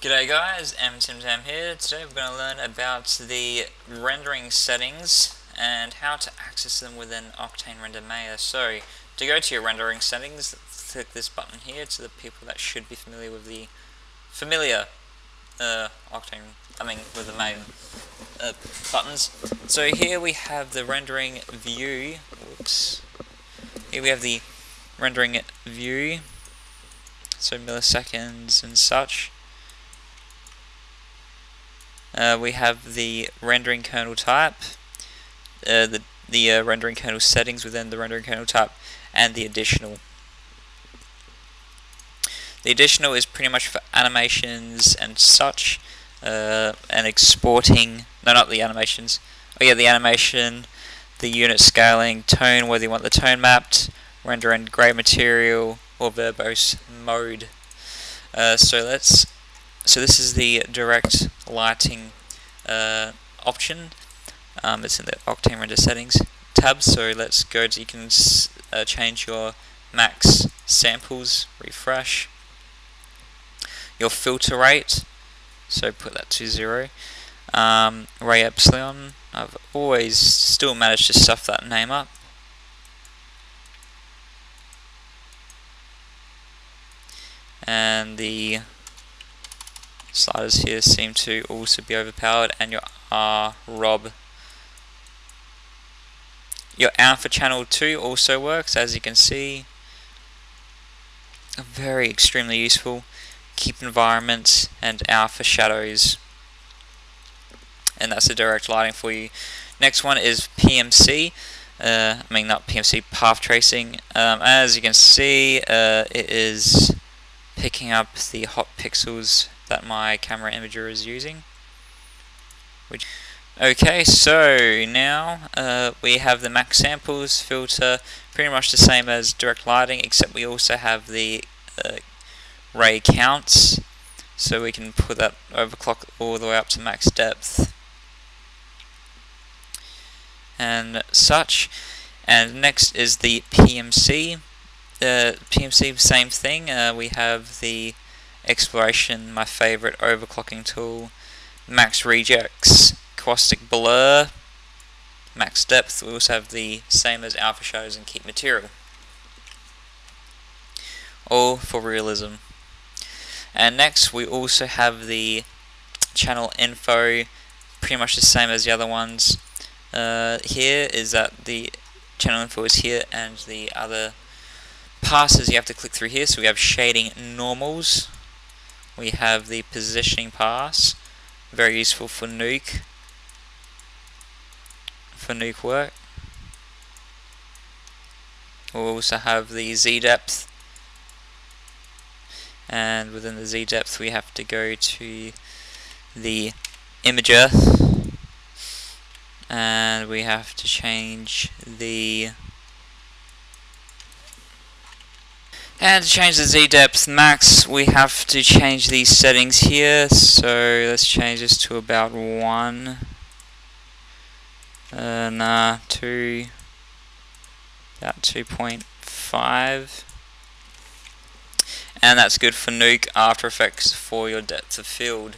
G'day guys, MTimTam here. Today we're going to learn about the rendering settings and how to access them within Octane Render Maya. So, to go to your rendering settings, click this button here to the people that should be familiar with the familiar uh, Octane, I mean with the main uh, buttons. So here we have the rendering view, whoops, here we have the rendering view, so milliseconds and such. Uh, we have the rendering kernel type, uh, the, the uh, rendering kernel settings within the rendering kernel type, and the additional. The additional is pretty much for animations and such, uh, and exporting, no not the animations, oh yeah the animation, the unit scaling, tone, whether you want the tone mapped, render in grey material, or verbose mode. Uh, so let's so this is the direct lighting uh, option. Um, it's in the Octane render settings tab. So let's go to you can uh, change your max samples, refresh, your filter rate. So put that to zero. Um, ray epsilon. I've always still managed to stuff that name up. And the sliders here seem to also be overpowered and your R Rob. Your alpha channel 2 also works as you can see. Very extremely useful. Keep environments and alpha shadows. And that's the direct lighting for you. Next one is PMC uh, I mean not PMC path tracing. Um, as you can see uh, it is picking up the hot pixels that my camera imager is using. Which Okay, so now uh, we have the max samples filter, pretty much the same as direct lighting, except we also have the uh, ray counts, so we can put that overclock all the way up to max depth and such. And next is the PMC. Uh, PMC, same thing. Uh, we have the exploration, my favorite overclocking tool, max rejects, caustic blur, max depth, we also have the same as alpha shadows and keep material. All for realism. And next we also have the channel info, pretty much the same as the other ones. Uh, here is that the channel info is here and the other passes you have to click through here. So we have shading normals, we have the positioning pass, very useful for nuke, for nuke work. We'll also have the Z depth, and within the Z depth we have to go to the imager, and we have to change the And to change the Z depth max, we have to change these settings here. So let's change this to about 1. Uh, nah, 2. About 2.5. And that's good for Nuke After Effects for your depth of field.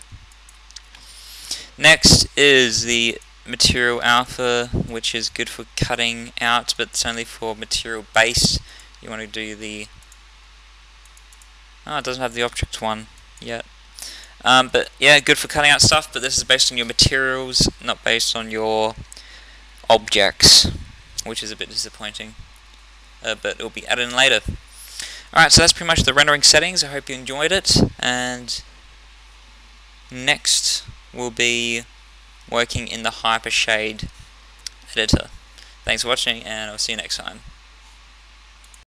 Next is the Material Alpha, which is good for cutting out, but it's only for material base. You want to do the Oh, it doesn't have the object one yet. Um, but yeah, good for cutting out stuff, but this is based on your materials, not based on your objects, which is a bit disappointing. Uh, but it'll be added in later. Alright, so that's pretty much the rendering settings. I hope you enjoyed it, and next will be working in the Hypershade editor. Thanks for watching, and I'll see you next time.